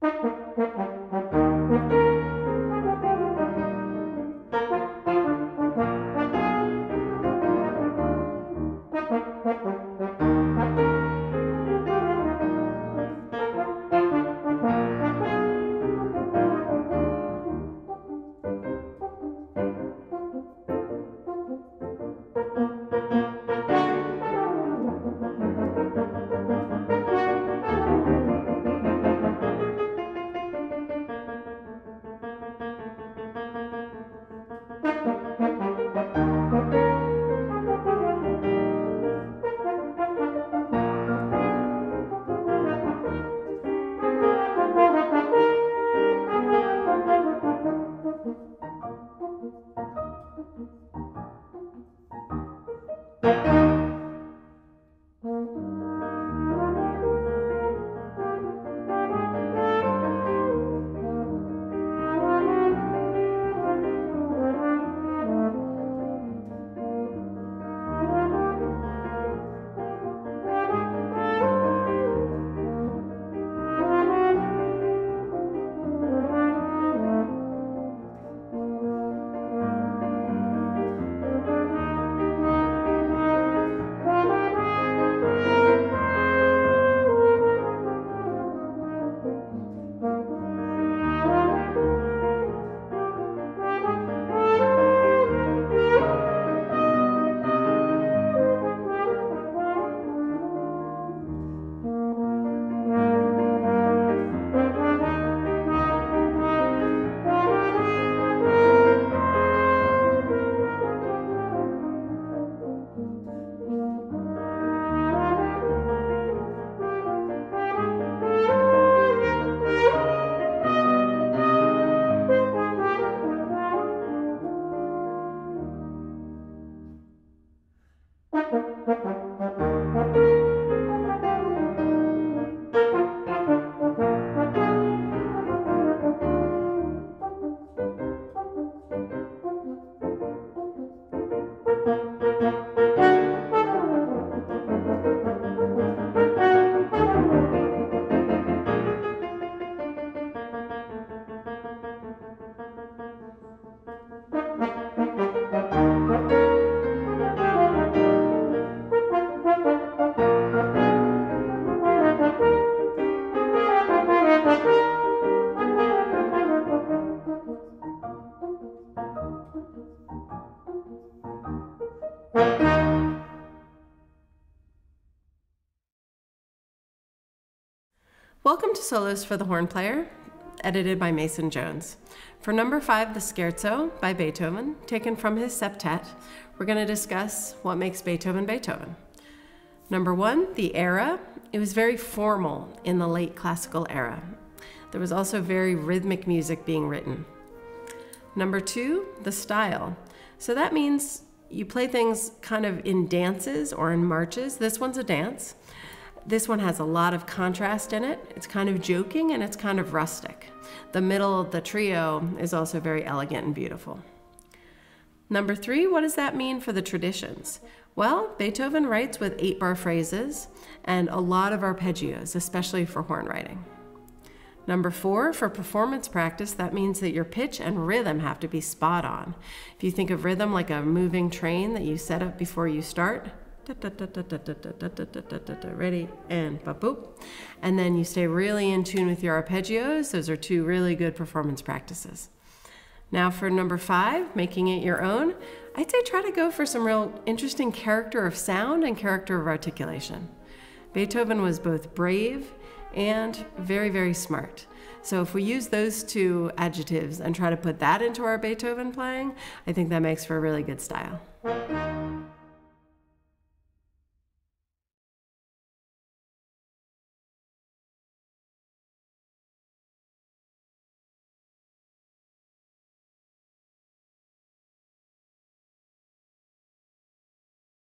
Thank. Welcome to Solos for the Horn Player, edited by Mason Jones. For number five, the Scherzo by Beethoven, taken from his septet, we're going to discuss what makes Beethoven Beethoven. Number one, the era. It was very formal in the late classical era. There was also very rhythmic music being written. Number two, the style. So that means you play things kind of in dances or in marches. This one's a dance. This one has a lot of contrast in it. It's kind of joking and it's kind of rustic. The middle of the trio is also very elegant and beautiful. Number three, what does that mean for the traditions? Well, Beethoven writes with eight bar phrases and a lot of arpeggios, especially for horn writing. Number four, for performance practice, that means that your pitch and rhythm have to be spot on. If you think of rhythm like a moving train that you set up before you start, ready and boop. And then you stay really in tune with your arpeggios. Those are two really good performance practices. Now for number five, making it your own, I'd say try to go for some real interesting character of sound and character of articulation. Beethoven was both brave and very, very smart. So if we use those two adjectives and try to put that into our Beethoven playing, I think that makes for a really good style.